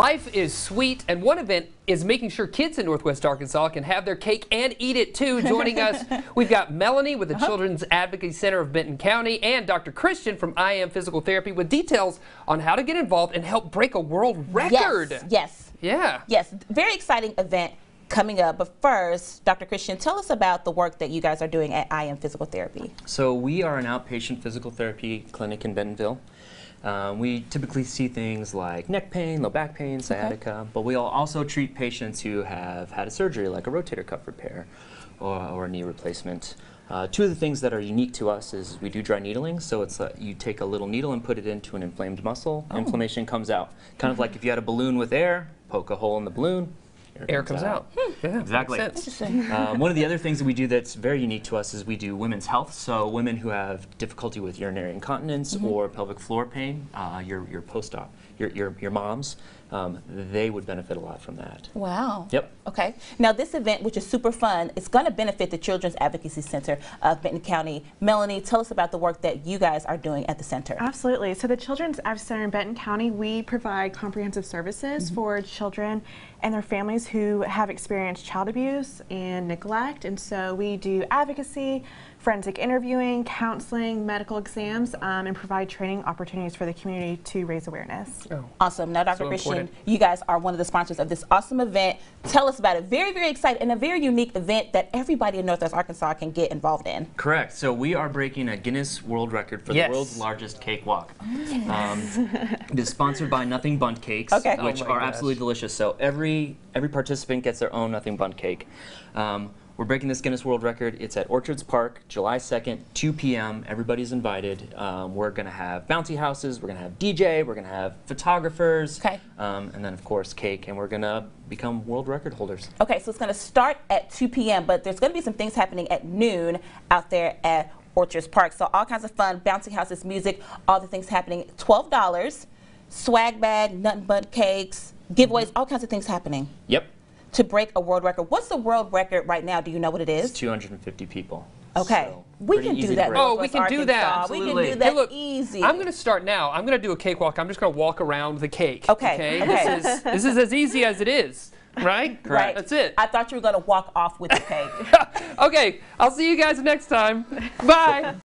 Life is sweet, and one event is making sure kids in Northwest Arkansas can have their cake and eat it too. Joining us, we've got Melanie with the uh-huh. Children's Advocacy Center of Benton County and Dr. Christian from I Am Physical Therapy with details on how to get involved and help break a world record. Yes, yes, Yeah. yes. Very exciting event coming up. But first, Dr. Christian, tell us about the work that you guys are doing at I Am Physical Therapy. So we are an outpatient physical therapy clinic in Bentonville. Um, we typically see things like neck pain, low back pain, sciatica, but we'll also treat patients who have had a surgery like a rotator cuff repair or, or a knee replacement. Uh, two of the things that are unique to us is we do dry needling, so it's uh, you take a little needle and put it into an inflamed muscle. Inflammation comes out, kind of like if you had a balloon with air, poke a hole in the balloon, Air comes out. Yeah, Exactly. makes sense. Interesting. um, one of the other things that we do that's very unique to us is we do women's health. So women who have difficulty with urinary incontinence or pelvic floor pain, uh, your your post-op, your your, your moms, um, they would benefit a lot from that. Wow. Yep. Okay. Now, this event, which is super fun, it's going to benefit the Children's Advocacy Center of Benton County. Melanie, tell us about the work that you guys are doing at the center. Absolutely. So the Children's Advocacy Center in Benton County, we provide comprehensive services for children and their families who have experienced child abuse and neglect. And so we do advocacy, forensic interviewing, counseling, medical exams, um, and provide training opportunities for the community to raise awareness. Oh. Awesome. Now, Dr. So Christian, important. you guys are one of the sponsors of this awesome event. Tell us about it. Very, very exciting and a very unique event that everybody in Northwest Arkansas can get involved in. Correct. So we are breaking a Guinness World Record for Yes. the world's largest cake walk. Um, it is sponsored by Nothing Bundt Cakes, Okay. Oh which my are gosh. absolutely delicious. So every every participant gets their own Nothing Bundt cake. Um, we're breaking this Guinness World Record. It's at Orchards Park, July 2nd, 2 p.m. Everybody's invited. Um, we're going to have bouncy houses. We're going to have DJ. We're going to have photographers. Okay. Um, and then, of course, cake. And we're going to become world record holders. Okay, so it's going to start at 2 p.m., but there's going to be some things happening at noon out there at Orchards Park. So all kinds of fun, bouncy houses, music, all the things happening. $12, swag bag, Nothing Bundt cakes, giveaways, mm-hmm. all kinds of things happening Yep. to break a world record. What's the world record right now? Do you know what it It's is? 250 people. Okay, So, we can do that. Oh, we can do that. Arkansas. We can Absolutely. do Hey, that look, easy. I'm going to start now. I'm going to do a cakewalk. I'm just going to walk around the cake. Okay, okay. This is this is as easy as it is, right? Right. That's it. I thought you were going to walk off with the cake. okay. I'll see you guys next time. Bye.